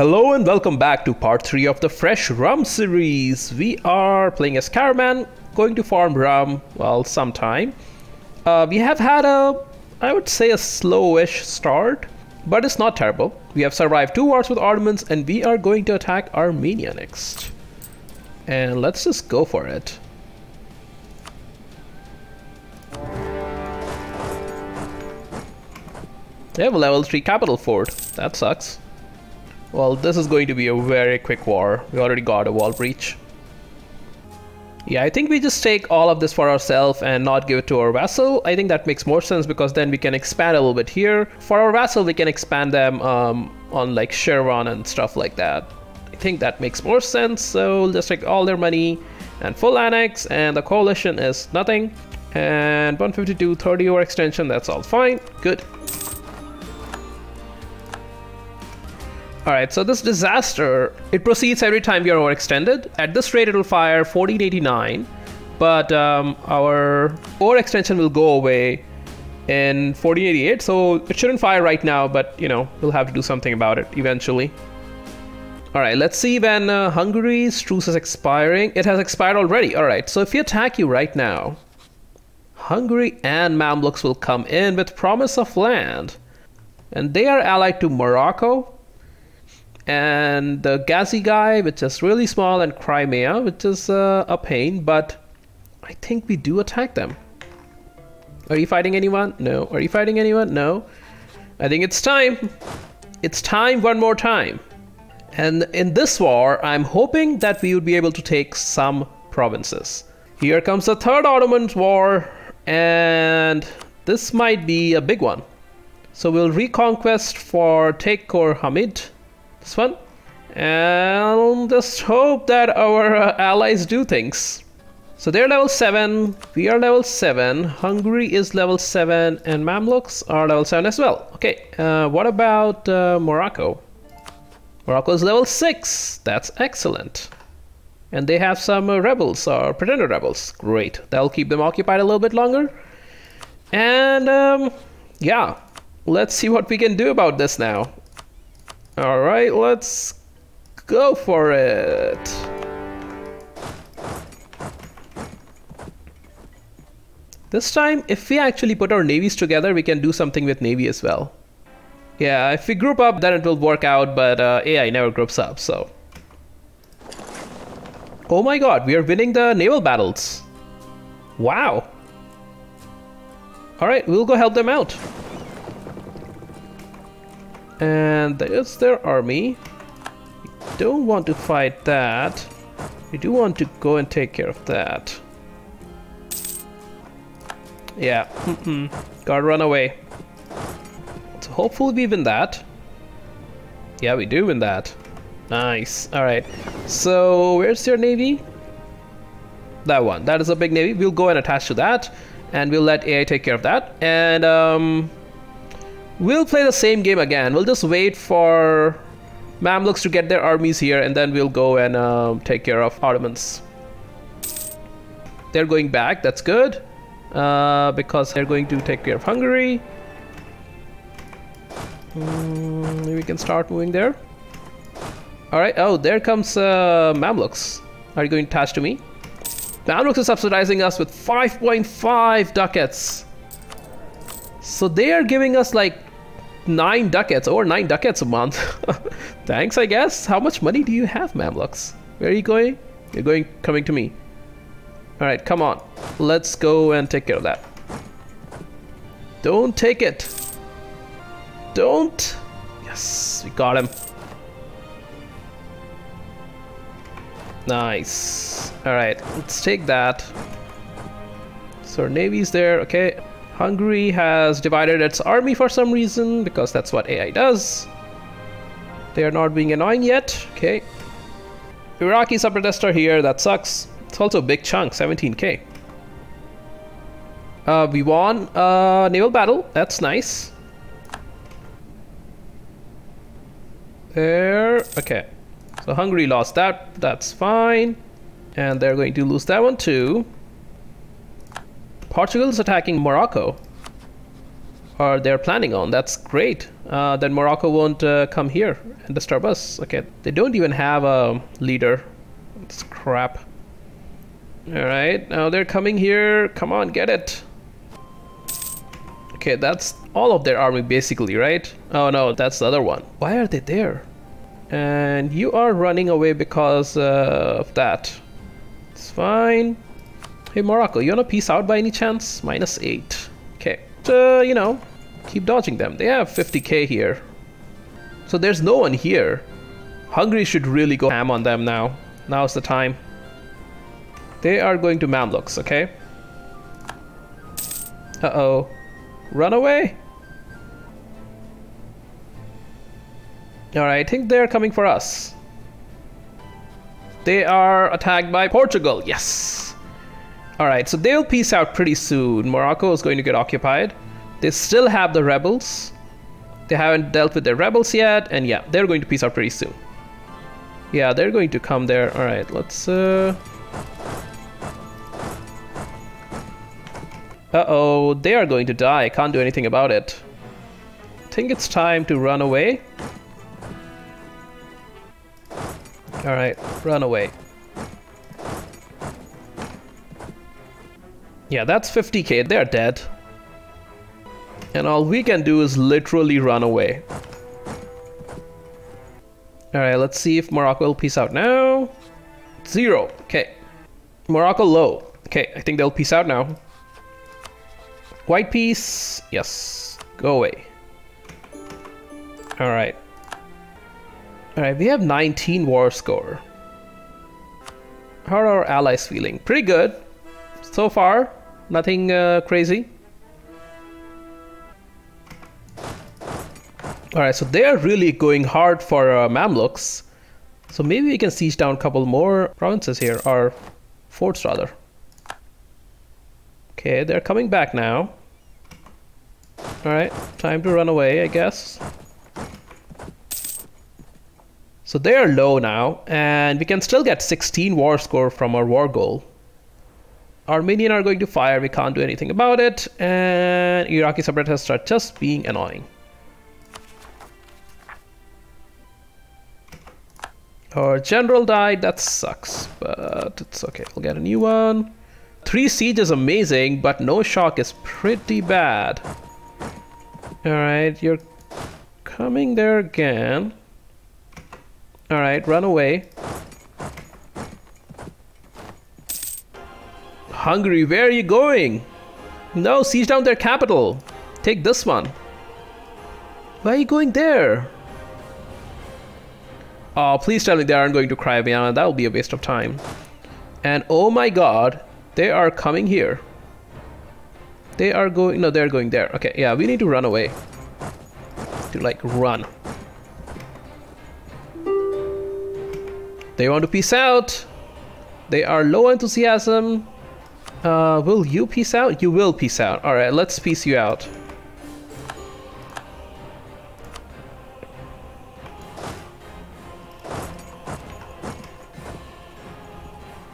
Hello and welcome back to part 3 of the Fresh Rum series. We are playing as Karaman, going to farm rum, well, sometime. Uh, we have had a, I would say a slowish start, but it's not terrible. We have survived two wars with Ottomans and we are going to attack Armenia next. And let's just go for it. They have a level 3 capital fort. That sucks. Well, this is going to be a very quick war. We already got a wall breach. Yeah, I think we just take all of this for ourselves and not give it to our vassal. I think that makes more sense because then we can expand a little bit here. For our vassal, we can expand them um, on like Shirvan and stuff like that. I think that makes more sense. So we'll just take all their money and full annex and the coalition is nothing. And 152, 30 overextension, that's all fine. Good. Alright, so this disaster, it proceeds every time we are overextended. At this rate, it'll fire 1489, but um, our overextension will go away in 1488, so it shouldn't fire right now, but you know, we'll have to do something about it eventually. Alright, let's see when uh, Hungary's truce is expiring. It has expired already. Alright, so if we attack you right now, Hungary and Mamluks will come in with promise of land. And they are allied to Morocco, and the Gazi guy, which is really small, and Crimea, which is uh, a pain, but I think we do attack them. Are you fighting anyone? No. Are you fighting anyone? No. I think it's time. It's time one more time. And in this war, I'm hoping that we would be able to take some provinces. Here comes the Third Ottoman War, and this might be a big one. So we'll reconquest for Take Hamid this one. And just hope that our uh, allies do things. So they're level 7, we are level 7, Hungary is level 7, and Mamluks are level 7 as well. Okay, uh, what about uh, Morocco? Morocco is level 6, that's excellent. And they have some uh, rebels, or pretender rebels. Great, that'll keep them occupied a little bit longer. And um, yeah, let's see what we can do about this now. All right, let's go for it. This time, if we actually put our navies together, we can do something with navy as well. Yeah, if we group up, then it will work out, but uh, AI never groups up, so. Oh my god, we are winning the naval battles. Wow. Alright, we'll go help them out. And there's their army. We don't want to fight that. We do want to go and take care of that. Yeah, mm -mm. gotta run away. So hopefully we win that. Yeah, we do win that. Nice. Alright. So, where's your navy? That one. That is a big navy. We'll go and attach to that. And we'll let AI take care of that. And, um... We'll play the same game again. We'll just wait for Mamluks to get their armies here and then we'll go and um, take care of Ottomans. They're going back, that's good. Uh, because they're going to take care of Hungary. Mm, we can start moving there. Alright, oh, there comes uh, Mamluks. Are you going to attach to me? Mamluks are subsidizing us with 5.5 ducats. So they are giving us like nine ducats or nine ducats a month. Thanks, I guess. How much money do you have, Mamluks? Where are you going? You're going, coming to me. All right, come on. Let's go and take care of that. Don't take it. Don't. Yes, we got him. Nice. All right, let's take that. So our navy's there. Okay, Hungary has divided its army for some reason, because that's what AI does. They are not being annoying yet. Okay. Iraqi are here. That sucks. It's also a big chunk, 17k. Uh, we won a naval battle. That's nice. There. Okay. So Hungary lost that. That's fine. And they're going to lose that one too. Portugal is attacking Morocco. Or they're planning on. That's great. Uh, then Morocco won't uh, come here and disturb us. Okay, they don't even have a leader. It's crap. All right, now they're coming here. Come on, get it. Okay, that's all of their army basically, right? Oh no, that's the other one. Why are they there? And you are running away because uh, of that. It's fine. Hey Morocco, you wanna peace out by any chance? Minus 8. Okay, so, you know, keep dodging them. They have 50k here. So there's no one here. Hungary should really go ham on them now. Now's the time. They are going to Mamluks, okay? Uh-oh. Run away! Alright, I think they're coming for us. They are attacked by Portugal, yes! Alright, so they'll peace out pretty soon. Morocco is going to get occupied. They still have the rebels. They haven't dealt with their rebels yet, and yeah, they're going to peace out pretty soon. Yeah, they're going to come there. Alright, let's... Uh... Uh-oh, they are going to die. Can't do anything about it. Think it's time to run away. Alright, run away. Yeah, that's 50k. They're dead. And all we can do is literally run away. Alright, let's see if Morocco will peace out now. Zero. Okay. Morocco low. Okay, I think they'll peace out now. White peace. Yes. Go away. Alright. Alright, we have 19 war score. How are our allies feeling? Pretty good. So far. Nothing uh, crazy. Alright, so they are really going hard for uh, Mamluks. So maybe we can siege down a couple more provinces here, or forts rather. Okay, they're coming back now. Alright, time to run away, I guess. So they are low now, and we can still get 16 war score from our war goal. Armenian are going to fire, we can't do anything about it, and Iraqi separatists are just being annoying. Our general died, that sucks, but it's okay, we'll get a new one. Three siege is amazing, but no shock is pretty bad. Alright, you're coming there again. Alright, run away. Hungary, where are you going? No, siege down their capital. Take this one. Why are you going there? Oh, please tell me they aren't going to Crimea. That will be a waste of time. And oh my god, they are coming here. They are going... No, they're going there. Okay, yeah, we need to run away. To, like, run. They want to peace out. They are low enthusiasm. Uh, will you peace out? You will peace out. Alright, let's peace you out.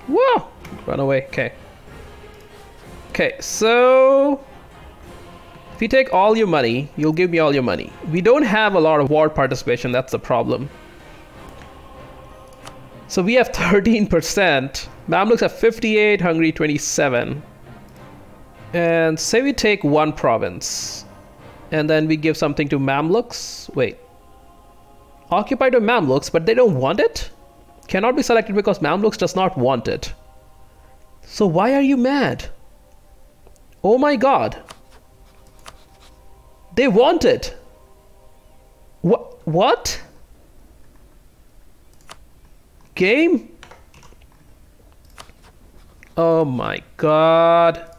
Whoa! Run away. Okay. Okay, so if you take all your money, you'll give me all your money. We don't have a lot of war participation, that's the problem. So we have 13%. Mamluks have 58, Hungary 27. And say we take one province. And then we give something to Mamluks. Wait. Occupied by Mamluks, but they don't want it? Cannot be selected because Mamluks does not want it. So why are you mad? Oh my god. They want it. What? What? Game? Oh my god.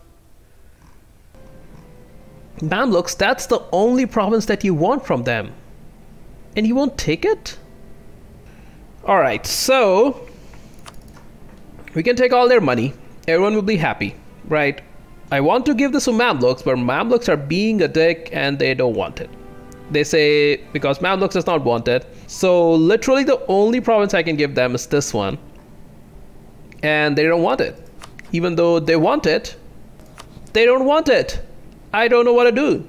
Mamluks, that's the only province that you want from them. And you won't take it? Alright, so... We can take all their money. Everyone will be happy, right? I want to give this to Mamluks, but Mamluks are being a dick and they don't want it. They say because Mamluks does not want it. So literally the only province I can give them is this one. And they don't want it. Even though they want it, they don't want it. I don't know what to do.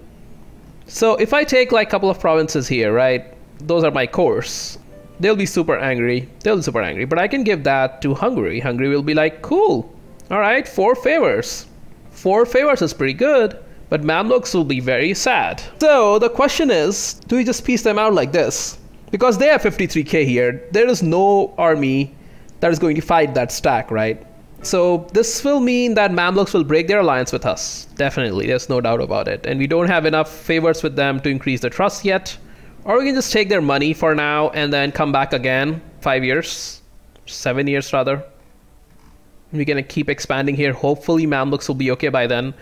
So if I take like a couple of provinces here, right? those are my cores. They'll be super angry. They'll be super angry. But I can give that to Hungary. Hungary will be like, cool. All right, four favors. Four favors is pretty good, but Mamluks will be very sad. So the question is, do we just peace them out like this? Because they have 53k here, there is no army that is going to fight that stack, right? So this will mean that Mamluks will break their alliance with us. Definitely, there's no doubt about it. And we don't have enough favors with them to increase the trust yet. Or we can just take their money for now and then come back again. Five years. Seven years rather. We're gonna keep expanding here. Hopefully Mamluks will be okay by then.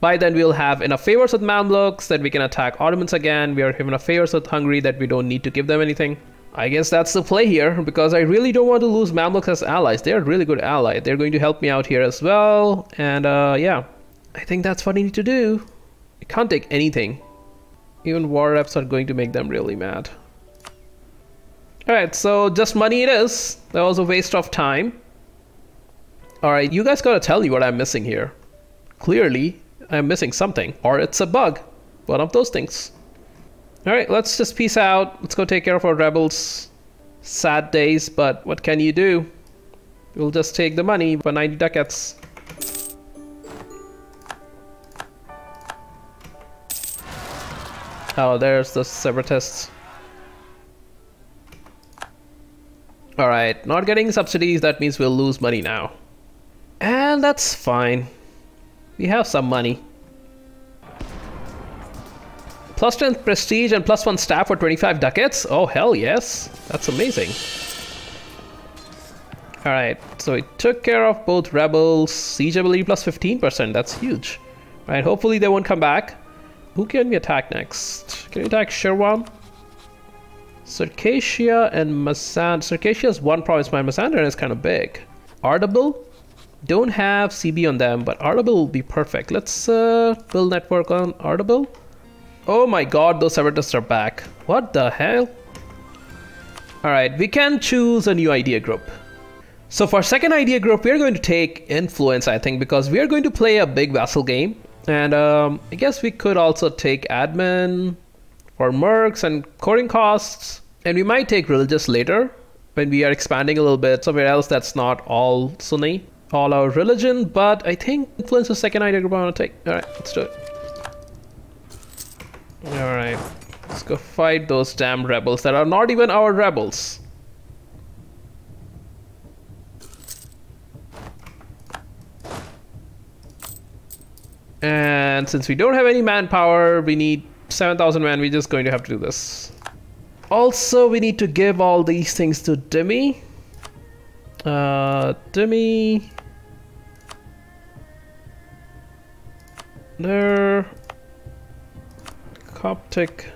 By then we'll have enough favors with Mamluks that we can attack Ottomans again. We are enough favors with Hungary that we don't need to give them anything. I guess that's the play here because I really don't want to lose Mamluks as allies. They're a really good ally. They're going to help me out here as well. And uh, yeah, I think that's what I need to do. I can't take anything. Even war reps are going to make them really mad. Alright, so just money it is. That was a waste of time. Alright, you guys gotta tell me what I'm missing here. Clearly, I'm missing something. Or it's a bug. One of those things. Alright, let's just peace out. Let's go take care of our rebels. Sad days, but what can you do? We'll just take the money for 90 ducats. Oh, there's the separatists. Alright, not getting subsidies, that means we'll lose money now. And that's fine. We have some money. Plus 10 prestige and plus 1 staff for 25 ducats? Oh, hell yes. That's amazing. Alright, so it took care of both rebels. Siege ability plus 15%. That's huge. Alright, hopefully they won't come back. Who can we attack next? Can we attack Shirvan? Circassia and Masand. Circassia is one province by Mazandaran is kind of big. Ardabil? Don't have CB on them, but Ardabil will be perfect. Let's uh, build network on Ardabil. Oh my god, those separatists are back. What the hell? Alright, we can choose a new idea group. So for second idea group, we're going to take influence, I think, because we are going to play a big vassal game. And um, I guess we could also take admin for mercs and coring costs. And we might take religious later when we are expanding a little bit somewhere else that's not all Sunni, all our religion. But I think influence is second idea group I want to take. Alright, let's do it. Alright. Let's go fight those damn rebels that are not even our rebels. And since we don't have any manpower, we need 7,000 men. We're just going to have to do this. Also, we need to give all these things to Dhimmi. Uh, Dhimmi. There. Coptic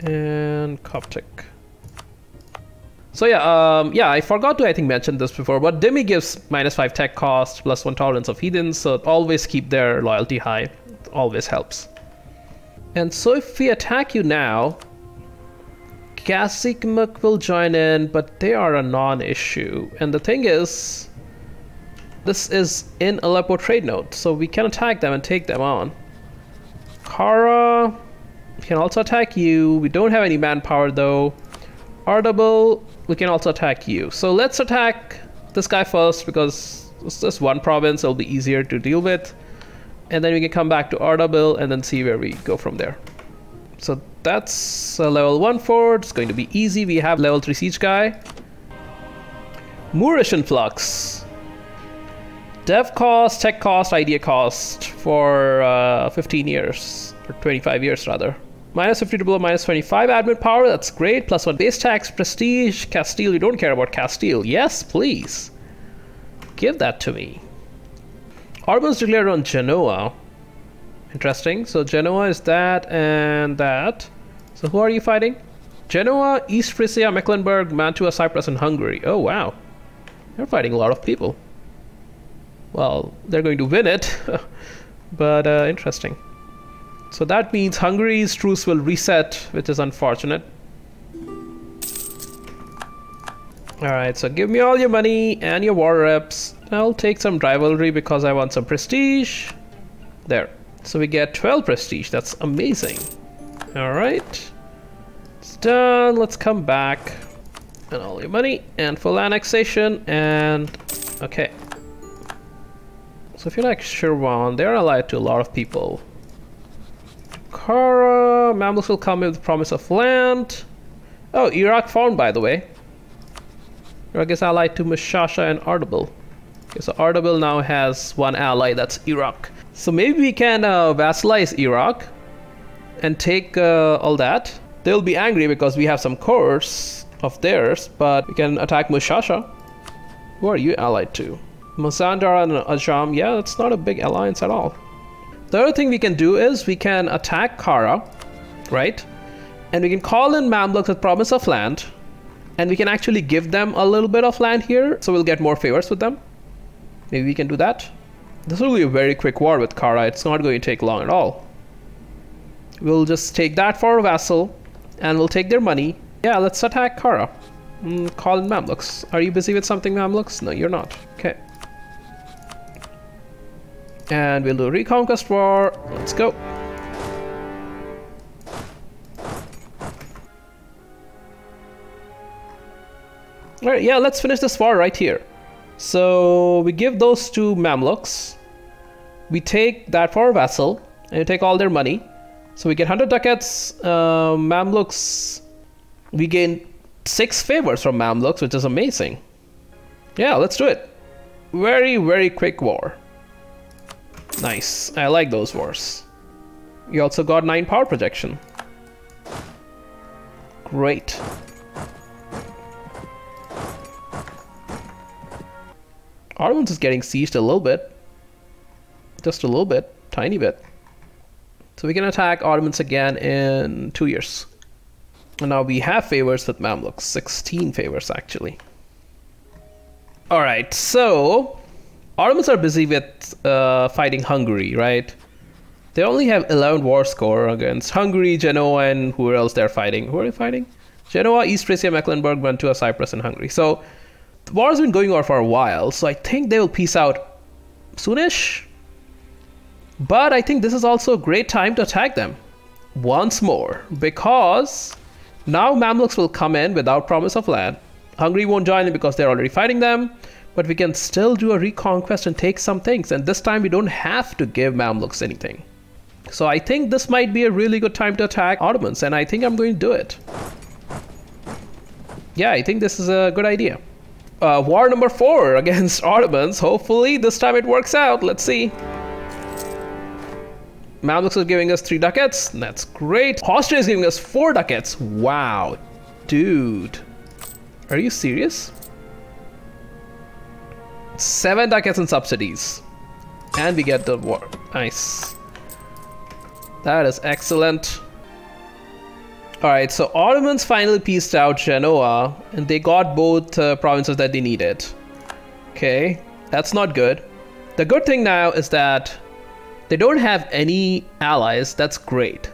and Coptic. So yeah, um, yeah, I forgot to I think mention this before, but Dhimmi gives minus five tech cost plus one tolerance of heathens, so always keep their loyalty high. It always helps. And so if we attack you now, Kazikmuk will join in, but they are a non-issue. And the thing is, this is in Aleppo trade node, so we can attack them and take them on. Kara, can also attack you. We don't have any manpower though. Ardabil, we can also attack you. So let's attack this guy first because it's just one province. It'll be easier to deal with. And then we can come back to Ardabil and then see where we go from there. So that's a level 1 fort. It's going to be easy. We have level 3 siege guy. Moorish influx. Dev cost, tech cost, idea cost for uh, 15 years. Or 25 years rather. Minus 50 to below, minus 25 admin power, that's great. Plus one base tax, prestige, Castile, you don't care about Castile. Yes, please. Give that to me. Ottomans declared on Genoa. Interesting. So Genoa is that and that. So who are you fighting? Genoa, East Frisia, Mecklenburg, Mantua, Cyprus, and Hungary. Oh, wow. They're fighting a lot of people. Well, they're going to win it, but uh, interesting. So that means Hungary's truce will reset, which is unfortunate. Alright, so give me all your money and your war reps. I'll take some rivalry because I want some prestige. There. So we get 12 prestige. That's amazing. Alright. Let's done. Let's come back. And all your money and full annexation and okay. So if you like Shirvan, they're allied to a lot of people. Kara, Mamluks will come with the promise of land. Oh, Iraq found by the way. Iraq is allied to Mushasha and Ardabil. Okay, so Ardabil now has one ally, that's Iraq. So maybe we can uh, vassalize Iraq and take uh, all that. They'll be angry because we have some cores of theirs, but we can attack Mushasha. Who are you allied to? Mazandara and Ajam, yeah, that's not a big alliance at all. The other thing we can do is we can attack Kara, right? And we can call in Mamluks with promise of land. And we can actually give them a little bit of land here, so we'll get more favors with them. Maybe we can do that. This will be a very quick war with Kara. It's not going to take long at all. We'll just take that for a vassal, and we'll take their money. Yeah, let's attack Kara. Mm, call in Mamluks. Are you busy with something, Mamluks? No, you're not. Okay. And we'll do Reconquest War. Let's go. Alright, yeah, let's finish this war right here. So we give those two Mamluks. We take that for a vassal, and we take all their money. So we get 100 ducats. Uh, Mamluks, we gain six favors from Mamluks, which is amazing. Yeah, let's do it. Very, very quick war. Nice. I like those wars. You also got 9 power projection. Great. Ottomans is getting sieged a little bit. Just a little bit. Tiny bit. So we can attack Ottomans again in two years. And now we have favors with Mamluks. 16 favors, actually. Alright, so... Ottomans are busy with uh, fighting Hungary, right? They only have 11 war score against Hungary, Genoa, and who else they're fighting. Who are they fighting? Genoa, East Frisia, Mecklenburg, Mantua, Cyprus, and Hungary. So the war has been going on for a while, so I think they will peace out soonish. But I think this is also a great time to attack them once more because now Mamluks will come in without promise of land. Hungary won't join in because they're already fighting them, but we can still do a reconquest and take some things. And this time we don't have to give Mamluks anything. So I think this might be a really good time to attack Ottomans, and I think I'm going to do it. Yeah, I think this is a good idea uh, war number four against Ottomans. Hopefully this time it works out. Let's see. Mamluks is giving us three ducats. That's great. Austria is giving us four ducats. Wow. Dude. Are you serious? Seven ducats in subsidies. And we get the war. Nice. That is excellent. Alright, so Ottomans finally pieced out Genoa, and they got both uh, provinces that they needed. Okay, that's not good. The good thing now is that they don't have any allies, that's great.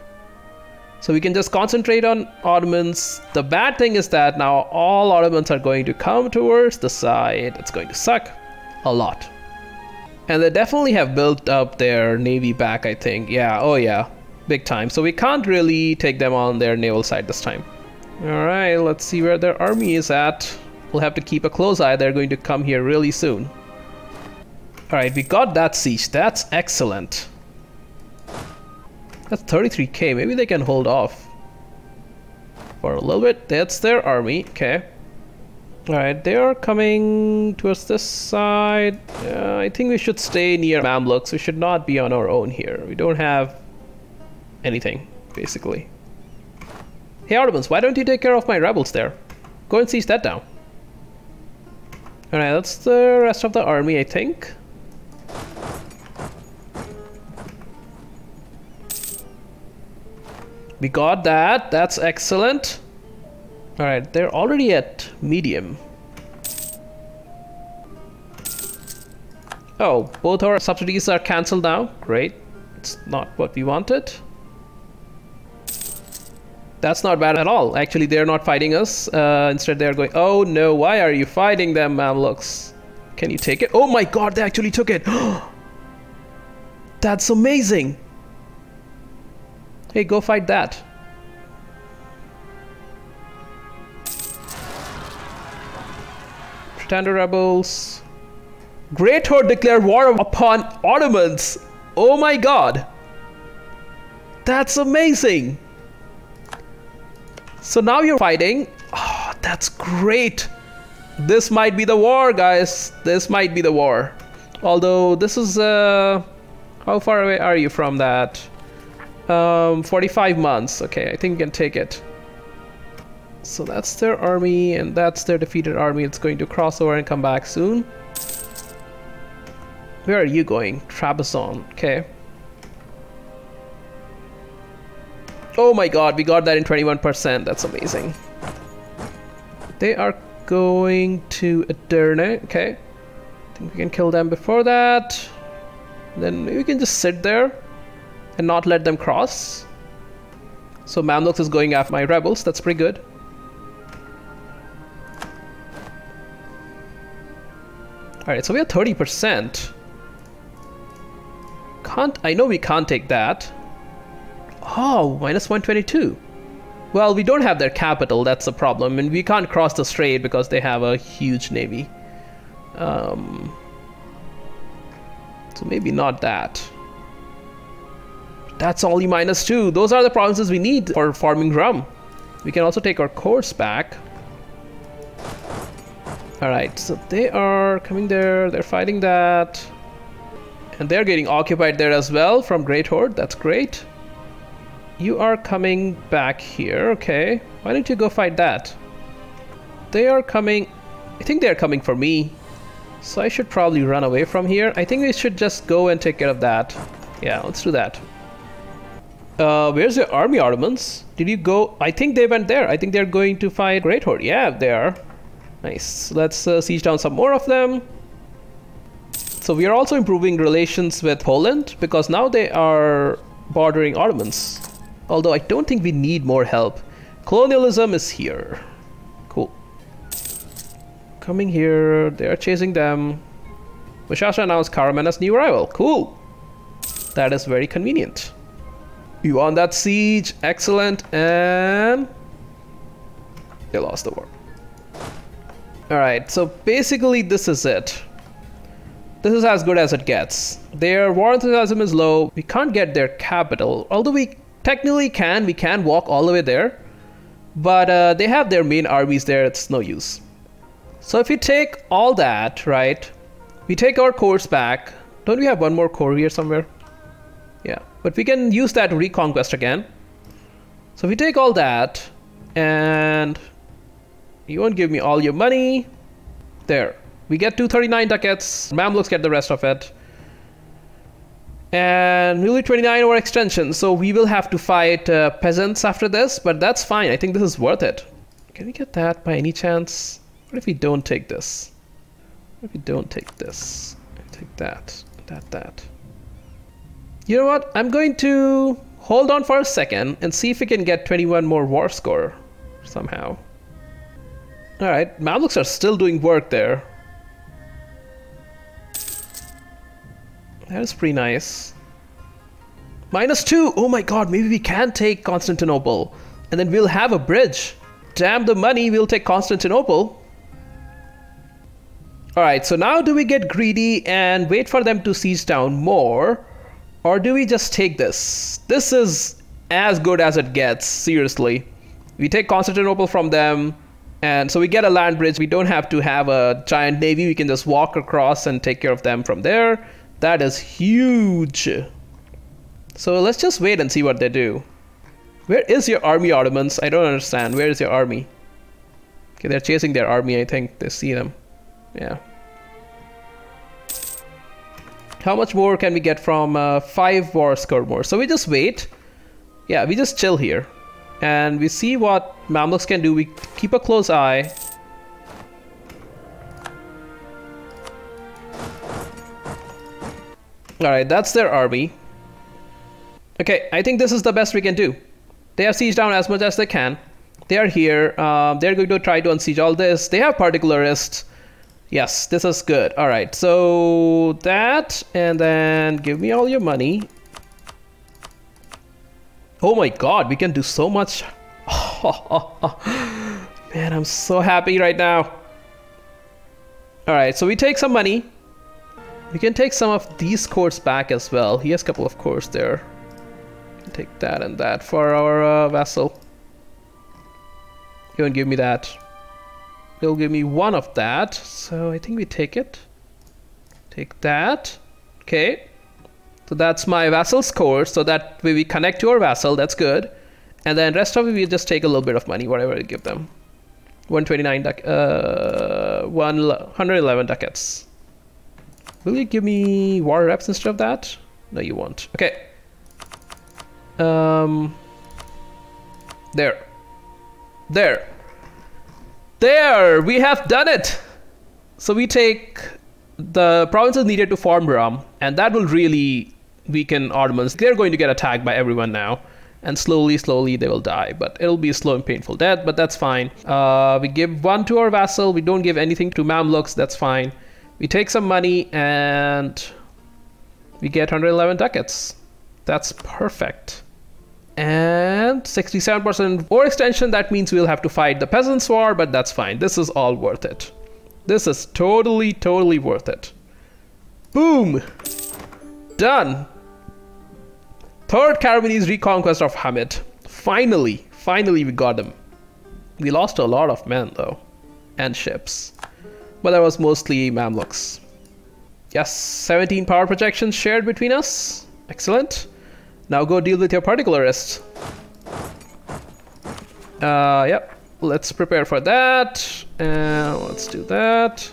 So we can just concentrate on Ottomans. The bad thing is that now all Ottomans are going to come towards the side. It's going to suck a lot. And they definitely have built up their navy back, I think. Yeah, oh yeah big time. So we can't really take them on their naval side this time. Alright, let's see where their army is at. We'll have to keep a close eye. They're going to come here really soon. Alright, we got that siege. That's excellent. That's 33k. Maybe they can hold off for a little bit. That's their army. Okay. Alright, they are coming towards this side. Uh, I think we should stay near Mamluks. We should not be on our own here. We don't have anything, basically. Hey Ottomans, why don't you take care of my rebels there? Go and seize that down. Alright, that's the rest of the army, I think. We got that, that's excellent. Alright, they're already at medium. Oh, both our subsidies are cancelled now. Great. It's not what we wanted. That's not bad at all. Actually, they're not fighting us. Uh, instead, they're going, oh no, why are you fighting them, Mamluks? Can you take it? Oh my god, they actually took it. That's amazing. Hey, go fight that. Pretender rebels. Great Horde declare war upon Ottomans. Oh my god. That's amazing. So now you're fighting. Oh, that's great. This might be the war, guys. This might be the war. Although this is uh how far away are you from that? Um 45 months. Okay, I think we can take it. So that's their army and that's their defeated army. It's going to cross over and come back soon. Where are you going? Trebizond. Okay. Oh my god, we got that in 21%. That's amazing. They are going to Edirne. Okay. I think we can kill them before that. Then we can just sit there and not let them cross. So Mamluks is going after my rebels. That's pretty good. Alright, so we have 30%. Can't, I know we can't take that. Oh, minus 122. Well, we don't have their capital, that's the problem. And we can't cross the strait because they have a huge navy. Um, so maybe not that. That's only minus 2. Those are the provinces we need for farming rum. We can also take our cores back. Alright, so they are coming there, they're fighting that. And they're getting occupied there as well from Great Horde, that's great. You are coming back here, okay. Why don't you go fight that? They are coming... I think they're coming for me. So I should probably run away from here. I think we should just go and take care of that. Yeah, let's do that. Uh, where's your army, Ottomans? Did you go? I think they went there. I think they're going to fight Great Horde. Yeah, they are. Nice. Let's uh, siege down some more of them. So we are also improving relations with Poland because now they are bordering Ottomans. Although I don't think we need more help. Colonialism is here. Cool. Coming here, they are chasing them. Mushasha announced Karaman as new rival. Cool. That is very convenient. You won that siege. Excellent. And they lost the war. Alright, so basically this is it. This is as good as it gets. Their war enthusiasm is low. We can't get their capital. Although we technically can. We can walk all the way there. But uh, they have their main armies there. It's no use. So if we take all that, right? We take our cores back. Don't we have one more core here somewhere? Yeah, but we can use that reconquest again. So if we take all that and you won't give me all your money. There. We get 239 ducats. Mamluks get the rest of it. And nearly 29 over extension. So we will have to fight uh, peasants after this, but that's fine. I think this is worth it. Can we get that by any chance? What if we don't take this? What if we don't take this? Take that, that, that. You know what? I'm going to hold on for a second and see if we can get 21 more war score somehow. Alright, Mamluks are still doing work there. That is pretty nice. Minus two! Oh my god, maybe we can take Constantinople. And then we'll have a bridge. Damn the money, we'll take Constantinople. Alright, so now do we get greedy and wait for them to siege down more? Or do we just take this? This is as good as it gets, seriously. We take Constantinople from them, and so we get a land bridge. We don't have to have a giant navy. We can just walk across and take care of them from there. That is huge. So let's just wait and see what they do. Where is your army, Ottomans? I don't understand. Where is your army? Okay, they're chasing their army, I think. They see them. Yeah. How much more can we get from uh, 5 war score more? So we just wait. Yeah, we just chill here and we see what Mamluks can do. We keep a close eye. Alright, that's their army. Okay, I think this is the best we can do. They have sieged down as much as they can. They are here. Uh, they're going to try to unsiege all this. They have particularists. Yes, this is good. All right, so that, and then give me all your money. Oh my god, we can do so much. Man, I'm so happy right now. All right, so we take some money. We can take some of these cores back as well. He has a couple of cores there. Take that and that for our uh, vassal. He won't give me that. He'll give me one of that. So I think we take it. Take that. Okay. So that's my vassal score. So that way we connect to our vassal. That's good. And then rest of it, we just take a little bit of money, whatever we give them. 129 duc uh, 111 ducats. Will you give me war reps instead of that? No, you won't. Okay. Um, there. There. There! We have done it! So we take the provinces needed to form rum, and that will really weaken Ottomans. They're going to get attacked by everyone now and slowly, slowly they will die. But it'll be a slow and painful death, but that's fine. Uh, we give one to our vassal. We don't give anything to Mamluks. That's fine. We take some money and we get 111 ducats. That's perfect. And 67% war extension, that means we'll have to fight the Peasants' War, but that's fine. This is all worth it. This is totally, totally worth it. Boom! Done! Third Karamanese reconquest of Hamid. Finally, finally we got him. We lost a lot of men though, and ships. But that was mostly Mamluks. Yes, 17 power projections shared between us. Excellent. Now go deal with your particularists. Uh, yep. Let's prepare for that. And let's do that.